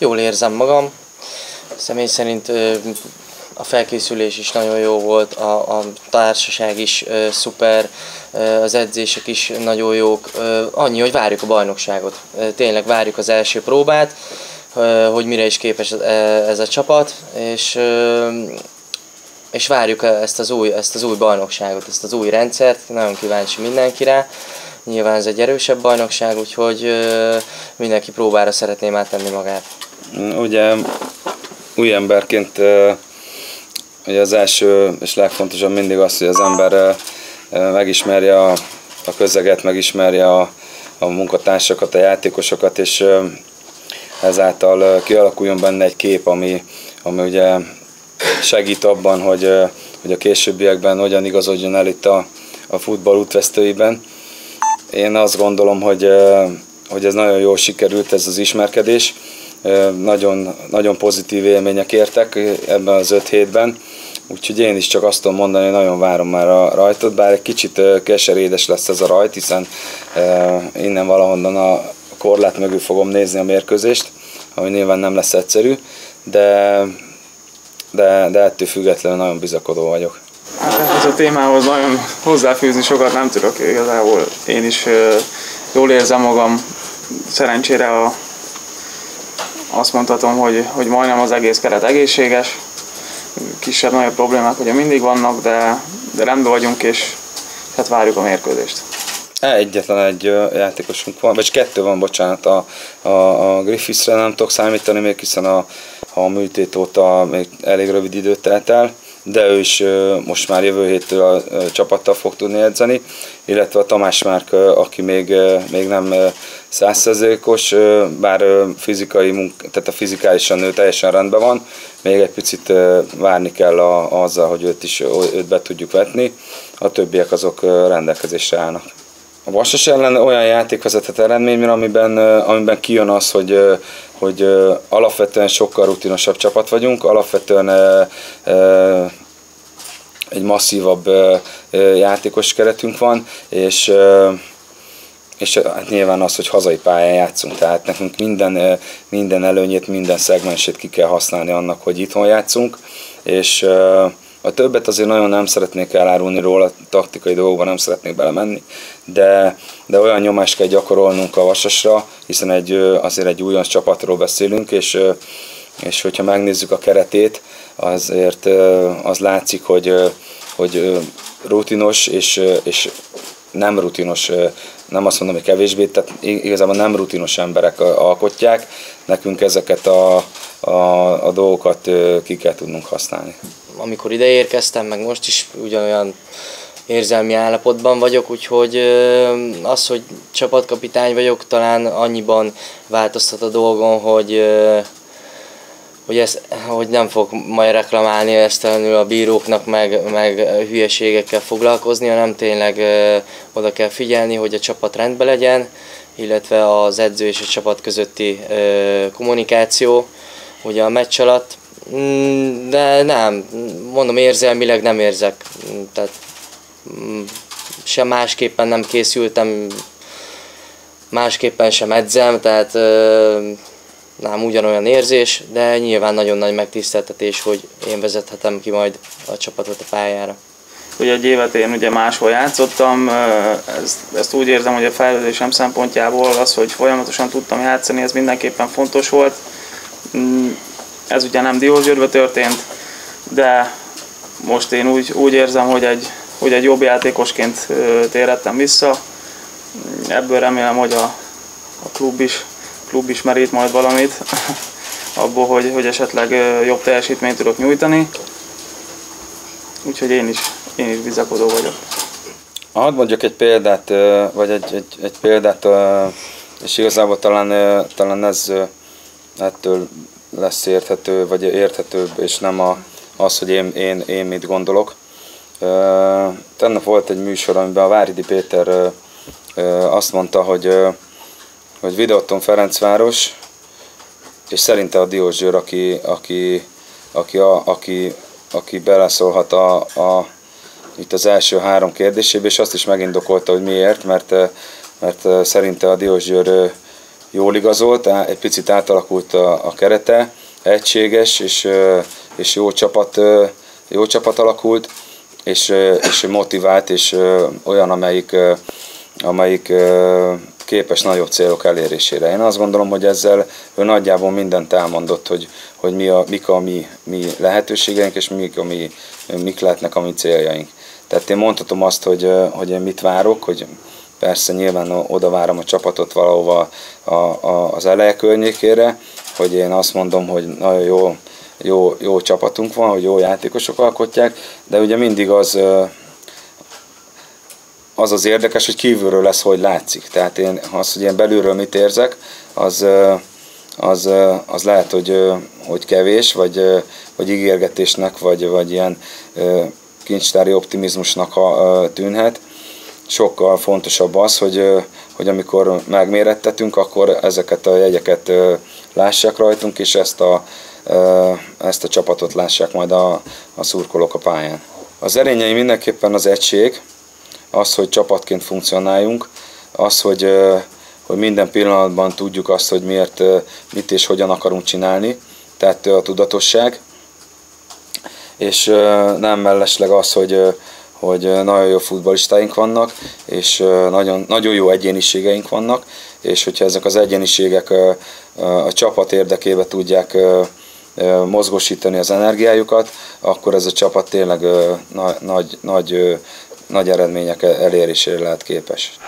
Jól érzem magam. Személy szerint a felkészülés is nagyon jó volt, a, a társaság is szuper, az edzések is nagyon jók. Annyi, hogy várjuk a bajnokságot. Tényleg várjuk az első próbát, hogy mire is képes ez a csapat, és, és várjuk ezt az, új, ezt az új bajnokságot, ezt az új rendszert. Nagyon kíváncsi mindenki rá. Nyilván ez egy erősebb bajnokság, úgyhogy mindenki próbára szeretném áttenni magát. Ugye új emberként Ugye az első és legfontosabb mindig az, hogy az ember megismerje a, a közeget, megismerje a, a munkatársakat, a játékosokat, és ezáltal kialakuljon benne egy kép, ami, ami ugye segít abban, hogy, hogy a későbbiekben hogyan igazodjon el itt a, a futball útvesztőiben. Én azt gondolom, hogy, hogy ez nagyon jól sikerült, ez az ismerkedés. Nagyon, nagyon pozitív élmények értek ebben az öt hétben Úgyhogy én is csak azt tudom mondani, hogy nagyon várom már a rajtot, bár egy kicsit keserédes lesz ez a rajt, hiszen innen valahonnan a korlát mögül fogom nézni a mérkőzést, ami nyilván nem lesz egyszerű, de, de, de ettől függetlenül nagyon bizakodó vagyok. Hát ez a témához nagyon hozzáfűzni sokat nem tudok igazából. Én is jól érzem magam. Szerencsére a, azt mondhatom, hogy, hogy majdnem az egész keret egészséges kisebb-nagyobb problémák ugye mindig vannak, de, de rendben vagyunk, és hát várjuk a mérkőzést. Egyetlen egy játékosunk van, vagy kettő van, bocsánat, a, a, a Griffithsre nem tudok számítani még, hiszen a, a műtét óta még elég rövid időt telt el de ő is most már jövő héttől a csapattal fog tudni edzeni, illetve a Tamás Márk, aki még, még nem százszerzékos, bár fizikai munk, tehát a fizikálisan ő teljesen rendben van, még egy picit várni kell a, azzal, hogy őt is őt be tudjuk vetni, a többiek azok rendelkezésre állnak. A Vasas ellen olyan játék vezethet eredményre, amiben, amiben kijön az, hogy, hogy alapvetően sokkal rutinosabb csapat vagyunk, alapvetően egy masszívabb játékos keretünk van, és és hát nyilván az, hogy hazai pályán játszunk, tehát nekünk minden, minden előnyét, minden szegmensét ki kell használni annak, hogy itthon játszunk, és a többet azért nagyon nem szeretnék elárulni róla, taktikai dolgokban nem szeretnék belemenni, de, de olyan nyomást kell gyakorolnunk a Vasasra, hiszen egy, azért egy újonc csapatról beszélünk, és, és hogyha megnézzük a keretét, azért az látszik, hogy, hogy rutinos és, és nem rutinos, nem azt mondom, hogy kevésbé, tehát igazából nem rutinos emberek alkotják, nekünk ezeket a, a, a dolgokat ki kell tudnunk használni. Amikor ide érkeztem, meg most is ugyanolyan érzelmi állapotban vagyok, úgyhogy az, hogy csapatkapitány vagyok, talán annyiban változtat a dolgon, hogy hogy, ez, hogy nem fog majd reklamálni esztelenül a bíróknak, meg, meg hülyeségekkel foglalkozni, hanem tényleg ö, oda kell figyelni, hogy a csapat rendben legyen, illetve az edző és a csapat közötti ö, kommunikáció ugye a meccs alatt. Mm, de nem, mondom érzelmileg nem érzek, tehát mm, sem másképpen nem készültem, másképpen sem edzem, tehát nem ugyanolyan érzés, de nyilván nagyon nagy megtiszteltetés, hogy én vezethetem ki majd a csapatot a pályára. Ugye egy évet én ugye máshol játszottam, ezt, ezt úgy érzem, hogy a fejlődésem szempontjából az, hogy folyamatosan tudtam játszani, ez mindenképpen fontos volt. Mm, ez ugye nem Diósgyőrbe történt, de most én úgy, úgy érzem, hogy egy, hogy egy jobb játékosként térettem vissza. Ebből remélem, hogy a, a klub is klub is merít majd valamit abból, hogy, hogy esetleg jobb teljesítményt tudok nyújtani. Úgyhogy én is, én is bizakodó vagyok. Hadd mondjuk egy példát, vagy egy, egy, egy példát, és igazából talán, talán ez ettől lesz érthető, vagy érthetőbb, és nem a, az, hogy én, én, én mit gondolok. Tennap volt egy műsor, amiben a Váridi Péter azt mondta, hogy hogy Videoton Ferencváros, és szerinte a Diós Győr, aki, aki, aki, a, aki, aki beleszólhat a, a, itt az első három kérdésébe, és azt is megindokolta, hogy miért, mert, mert szerinte a Diós Győr jól igazolt, egy picit átalakult a, a kerete, egységes és, és jó, csapat, jó csapat alakult, és, és motivált, és olyan, amelyik, amelyik képes nagyobb célok elérésére. Én azt gondolom, hogy ezzel ő nagyjából mindent elmondott, hogy, hogy mi a, mik a mi, mi lehetőségeink, és mik, a mi, mik lehetnek a mi céljaink. Tehát én mondhatom azt, hogy, hogy én mit várok, hogy persze nyilván oda várom a csapatot valahova a, a, az eleje környékére, hogy én azt mondom, hogy nagyon jó, jó, jó csapatunk van, hogy jó játékosok alkotják, de ugye mindig az, az az érdekes, hogy kívülről lesz, hogy látszik. Tehát én azt, hogy én belülről mit érzek, az, az, az lehet, hogy, hogy kevés, vagy, vagy ígérgetésnek, vagy, vagy ilyen kincstári optimizmusnak tűnhet. Sokkal fontosabb az, hogy, hogy amikor megmérettetünk, akkor ezeket a jegyeket lássák rajtunk, és ezt a, ezt a csapatot lássák majd a, a szurkolók a pályán. Az erényei mindenképpen az egység, az, hogy csapatként funkcionáljunk, az, hogy, hogy minden pillanatban tudjuk azt, hogy miért, mit és hogyan akarunk csinálni, tehát a tudatosság, és nem mellesleg az, hogy, hogy nagyon jó futballistáink vannak, és nagyon, nagyon jó egyéniségeink vannak, és hogyha ezek az egyéniségek a, a csapat érdekébe tudják mozgósítani az energiájukat, akkor ez a csapat tényleg nagy, nagy, nagy eredmények elérésére lehet képes.